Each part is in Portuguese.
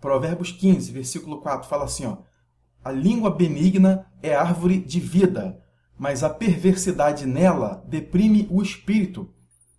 Provérbios 15, versículo 4, fala assim, ó, a língua benigna é árvore de vida, mas a perversidade nela deprime o espírito.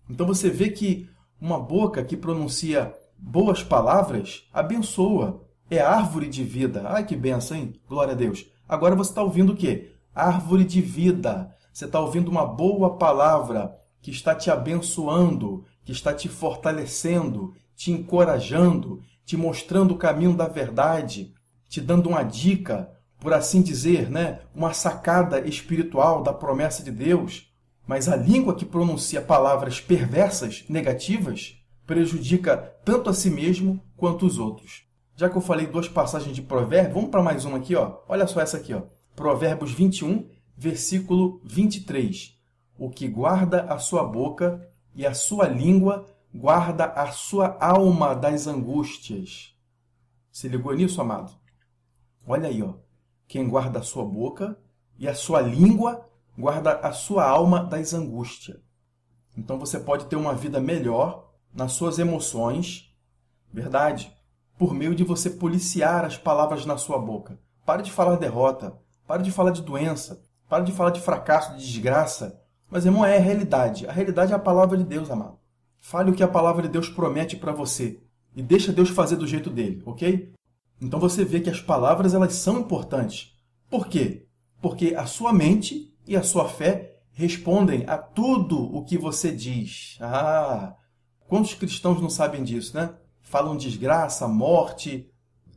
Então você vê que uma boca que pronuncia boas palavras abençoa, é árvore de vida. Ai que benção, hein? Glória a Deus. Agora você está ouvindo o quê? Árvore de vida. Você está ouvindo uma boa palavra que está te abençoando, que está te fortalecendo, te encorajando, te mostrando o caminho da verdade, te dando uma dica, por assim dizer, né, uma sacada espiritual da promessa de Deus. Mas a língua que pronuncia palavras perversas, negativas, prejudica tanto a si mesmo quanto os outros. Já que eu falei duas passagens de Provérbios, vamos para mais uma aqui, ó. Olha só essa aqui, ó. Provérbios 21, versículo 23. O que guarda a sua boca e a sua língua guarda a sua alma das angústias. Se ligou nisso, amado? Olha aí, ó. Quem guarda a sua boca e a sua língua guarda a sua alma das angústias. Então você pode ter uma vida melhor nas suas emoções, verdade? Por meio de você policiar as palavras na sua boca. Pare de falar derrota, pare de falar de doença, pare de falar de fracasso, de desgraça. Mas, irmão, é a realidade. A realidade é a palavra de Deus, amado. Fale o que a palavra de Deus promete para você e deixa Deus fazer do jeito dele, ok? Então você vê que as palavras elas são importantes. Por quê? Porque a sua mente e a sua fé respondem a tudo o que você diz. Ah, quantos cristãos não sabem disso, né? Falam desgraça, morte,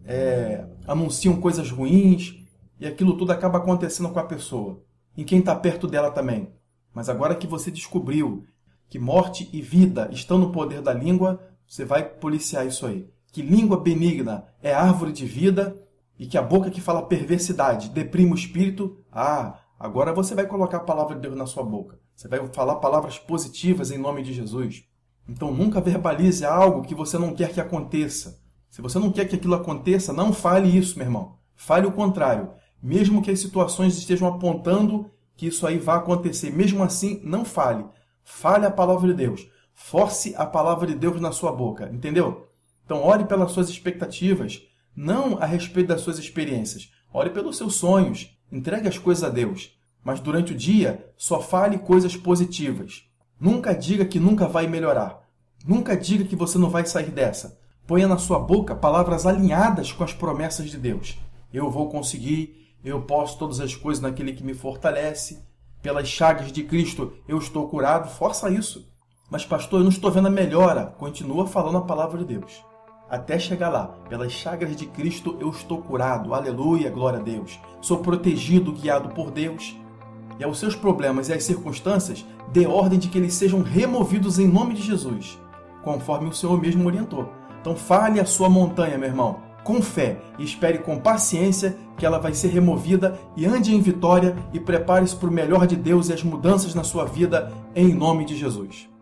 é, anunciam coisas ruins e aquilo tudo acaba acontecendo com a pessoa e quem está perto dela também. Mas agora que você descobriu que morte e vida estão no poder da língua, você vai policiar isso aí. Que língua benigna é árvore de vida e que a boca que fala perversidade deprime o espírito. Ah, agora você vai colocar a palavra de Deus na sua boca. Você vai falar palavras positivas em nome de Jesus. Então nunca verbalize algo que você não quer que aconteça. Se você não quer que aquilo aconteça, não fale isso, meu irmão. Fale o contrário. Mesmo que as situações estejam apontando que isso aí vai acontecer, mesmo assim, não fale. Fale a palavra de Deus. Force a palavra de Deus na sua boca. Entendeu? Então, ore pelas suas expectativas, não a respeito das suas experiências. Ore pelos seus sonhos. Entregue as coisas a Deus. Mas durante o dia, só fale coisas positivas. Nunca diga que nunca vai melhorar. Nunca diga que você não vai sair dessa. Ponha na sua boca palavras alinhadas com as promessas de Deus. Eu vou conseguir, eu posso todas as coisas naquele que me fortalece pelas chagas de Cristo eu estou curado, força isso. Mas, pastor, eu não estou vendo a melhora. Continua falando a palavra de Deus. Até chegar lá, pelas chagas de Cristo eu estou curado. Aleluia, glória a Deus. Sou protegido, guiado por Deus. E aos seus problemas e às circunstâncias, dê ordem de que eles sejam removidos em nome de Jesus, conforme o Senhor mesmo orientou. Então fale a sua montanha, meu irmão com fé e espere com paciência que ela vai ser removida e ande em vitória e prepare-se para o melhor de Deus e as mudanças na sua vida em nome de Jesus.